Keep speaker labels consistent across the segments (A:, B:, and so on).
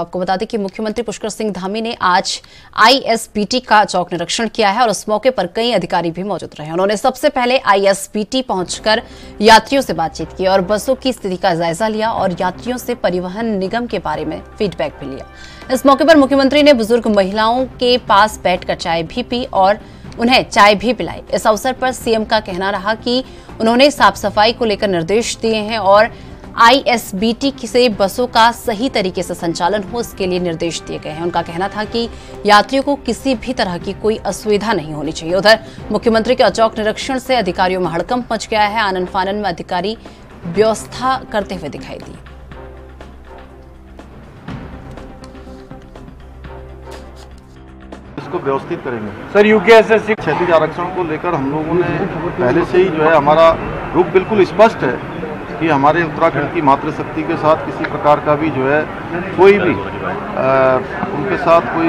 A: आपको बता दें कि मुख्यमंत्री पुष्कर सिंह धामी ने आज आईएसबीटी का चौक निरीक्षण किया है और उस मौके पर कई अधिकारी भी मौजूद रहे उन्होंने सबसे पहले आईएसबीटी पहुंचकर यात्रियों से बातचीत की और बसों की स्थिति का जायजा लिया और यात्रियों से परिवहन निगम के बारे में फीडबैक भी लिया। इस मौके पर मुख्यमंत्री ने बुज़ुर्ग महिलाओं के पास बैठकर चाय भी पी और उन्हें चाय भी पिलाई। इस अवसर पर सीएम का कहना रहा कि उन्होंने साफ़ सफ़ाई को लेकर निर्देश दिए हैं और आईएसबीटी से बसों का सही तरीके से संचालन हो इसके लिए निर्देश दिए गए हैं। उनका कहना था कि यात्रियों को किसी भी तरह की कोई असुविधा नहीं होनी चाहिए। उधर मुख्यमंत्री के अचौक निरीक्षण से अधिकारियों में हड़कंप मच गया है। आनंद फानन में अधिकारी व्यवस्था करते हुए दिखाई दिए।
B: इसको व्यवस्थित करेंगे।
C: सर यूकेएसएससी
B: क्षैतिज आरक्षण को लेकर हम लोगों ने पहले से ही जो है हमारा रुख बिल्कुल स्पष्ट है। कि हमारे उत्तराखंड की मातृशक्ति के साथ किसी प्रकार का भी जो है कोई भी आ, उनके साथ कोई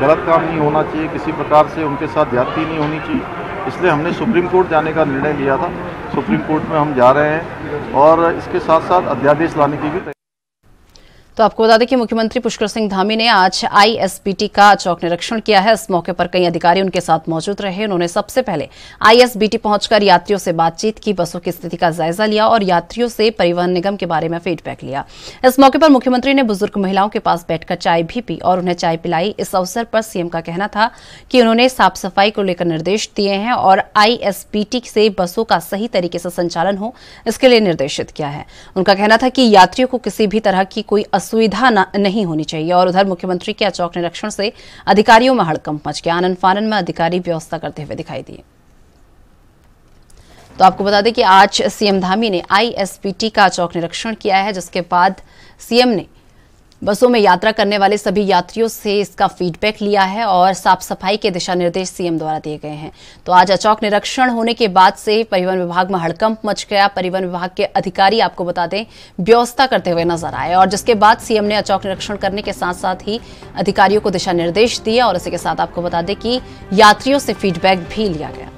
B: गलत काम नहीं होना चाहिए किसी प्रकार से उनके साथ ज्यादती नहीं होनी चाहिए। इसलिए हमने सुप्रीम कोर्ट जाने का निर्णय लिया था। सुप्रीम कोर्ट में हम जा रहे हैं और इसके साथ साथ अध्यादेश लाने की भी
A: तो आपको बता दें कि मुख्यमंत्री पुष्कर सिंह धामी ने आज आईएसबीटी का चौक निरीक्षण किया है। इस मौके पर कई अधिकारी उनके साथ मौजूद रहे। उन्होंने सबसे पहले आईएसबीटी पहुंचकर यात्रियों से बातचीत की, बसों की स्थिति का जायजा लिया और यात्रियों से परिवहन निगम के बारे में फीडबैक लिया। इस मौके पर मुख्यमंत्री ने बुज़ुर्ग महिलाओं के पास बैठकर चाय भी पी और उन्हें चाय पिलाई। इस अवसर पर सीएम का कहना था कि उन्होंने साफ़ सफ़ाई को लेकर निर्देश दिए हैं और आईएसबीटी से बसों का सही तरीके से संचालन हो, इसके लिए निर्देशित किया है। उनका कहना था कि यात्रियों को किसी भी तरह की कोई असुविधा नहीं होनी चाहिए। और उधर मुख्यमंत्री के अचौक निरीक्षण से अधिकारियों में हड़कंप मच गया। आनंद फानन में अधिकारी व्यवस्था करते हुए दिखाई दिए। तो आपको बता दें कि आज सीएम धामी ने आईएसपीटी का चौक निरीक्षण किया है, जिसके बाद सीएम ने बसों में यात्रा करने वाले सभी यात्रियों से इसका फीडबैक लिया है और साफ़ सफ़ाई के दिशा निर्देश सीएम द्वारा दिए गए हैं। तो आज अचौक निरीक्षण होने के बाद से परिवहन विभाग में हड़कंप मच गया। परिवहन विभाग के अधिकारी आपको बता दें व्यवस्था करते हुए नज़र आए और जिसके बाद सीएम ने अचौक निरीक्षण करने के साथ साथ ही अधिकारियों को दिशा निर्देश दिए और इसी के साथ आपको बता दें कि यात्रियों से फीडबैक भी लिया गया।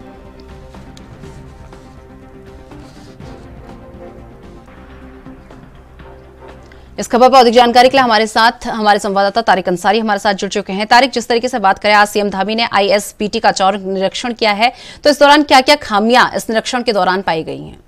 A: इस खबर पर अधिक जानकारी के लिए हमारे साथ हमारे संवाददाता तारिक अंसारी हमारे साथ जुड़ चुके हैं। तारिक, जिस तरीके से बात करें, आज सीएम धामी ने आईएसपीटी का चौर निरीक्षण किया है तो इस दौरान क्या क्या खामियाँ इस निरीक्षण के दौरान पाई गई हैं?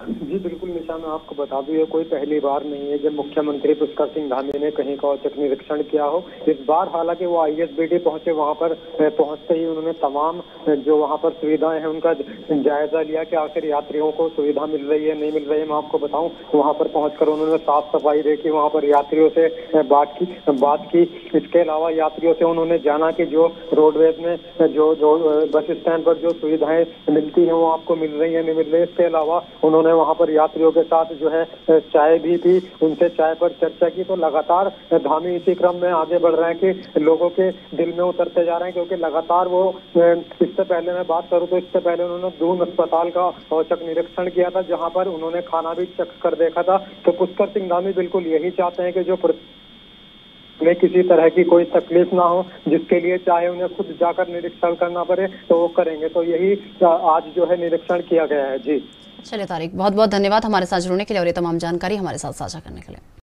D: जी, बिल्कुल निशा मैं आपको बता दूँ, ये कोई पहली बार नहीं है। जब मुख्यमंत्री पुष्कर सिंह धामी ने कहीं का औचक निरीक्षण किया हो, इस बार हालाँकि वो आई आईएसबीटी पहुँचे, वहाँ पर पहुँचते ही उन्होंने तमाम जो वहाँ पर सुविधाएँ हैं, उनका जायजा लिया कि आखिर यात्रियों को सुविधा मिल रही है, नहीं मिल रही है, मैं आपको बताऊँ, वहाँ पर पहुंचकर उन्होंने साफ़ सफ़ाई देखी, वहाँ पर यात्रियों से बात की बात की। इसके अलावा यात्रियों से उन्होंने जाना कि जो रोडवेज़ में जो जो बस स्टैंड पर जो सुविधाएँ मिलती हैं, वो आपको मिल रही है, नहीं मिल रही इसके अलावा उन्होंने वहाँ पर यात्रियों के साथ जो है चाय भी पी, उनसे चाय पर चर्चा की। तो लगातार धामी इसी क्रम में आगे बढ़ रहे हैं कि लोगों के दिल में उतरते जा रहे हैं क्योंकि लगातार वो इससे पहले मैं बात करूँ तो इससे पहले उन्होंने दून अस्पताल का औचक निरीक्षण किया था, जहाँ पर उन्होंने खाना भी चख कर देखा था। तो पुष्कर सिंह धामी बिल्कुल यही चाहते हैं कि जो में किसी तरह की कोई तकलीफ़ ना हो, जिसके लिए चाहे उन्हें खुद जाकर निरीक्षण करना पड़े तो वो करेंगे। तो यही आज जो है निरीक्षण किया गया है। जी।
A: चलिए तारिक बहुत बहुत धन्यवाद हमारे साथ जुड़ने के लिए और ये तमाम जानकारी हमारे साथ साझा करने के लिए।